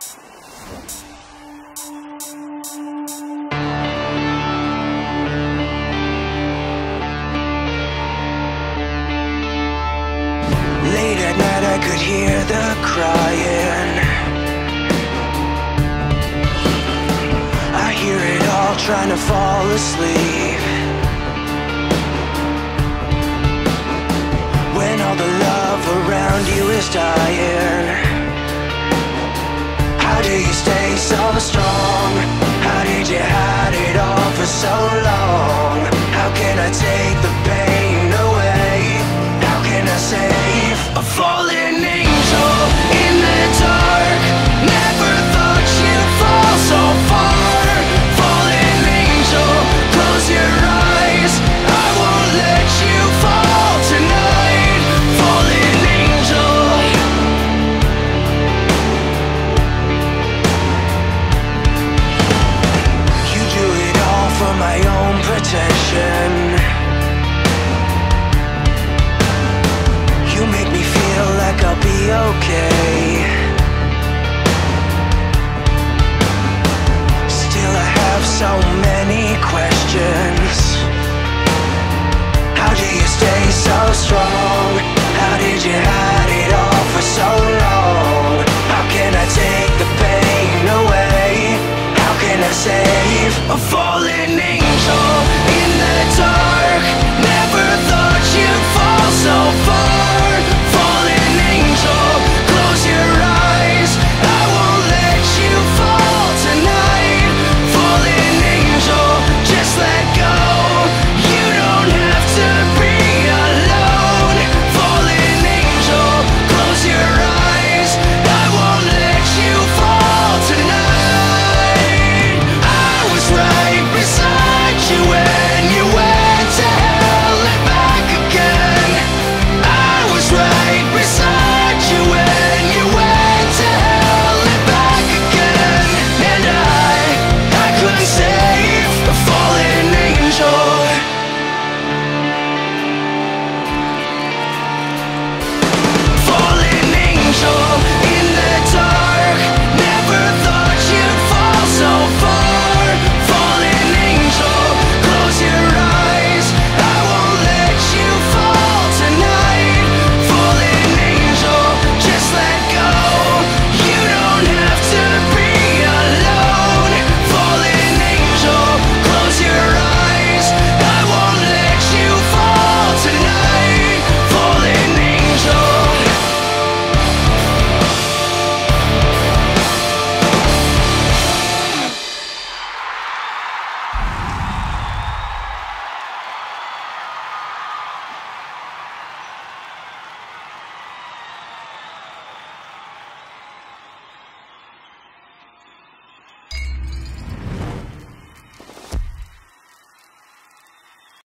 Late at night I could hear the crying. I hear it all trying to fall asleep. When all the love around you is dying you stay so strong? questions How do you stay so strong? How did you hide it all for so long? How can I take the pain away? How can I save a falling